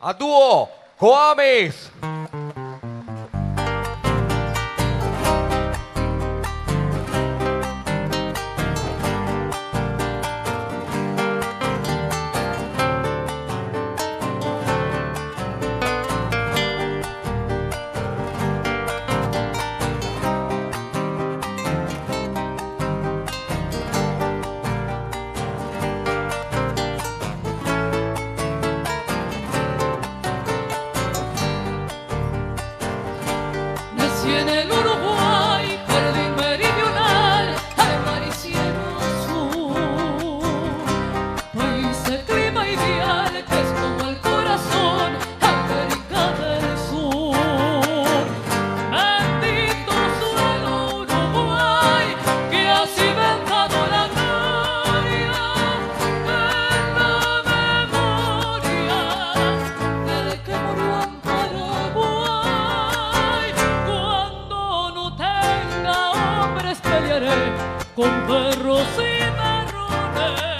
a dúo Coames. tiene el pelearé con perros y marrones.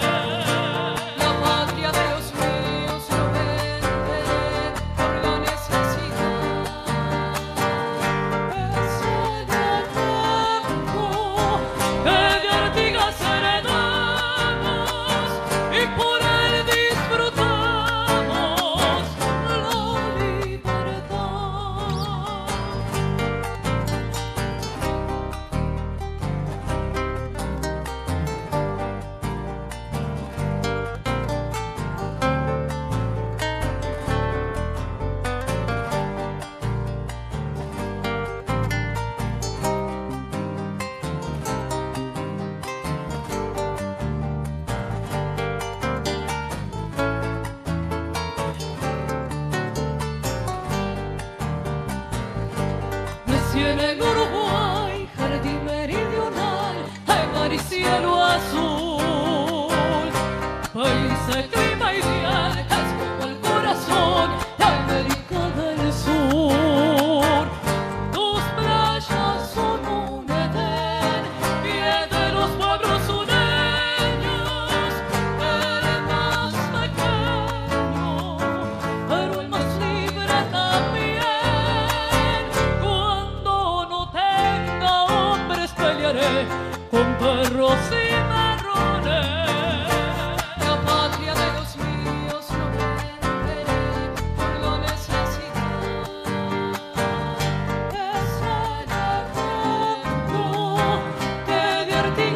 原来碌碌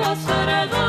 almoçarada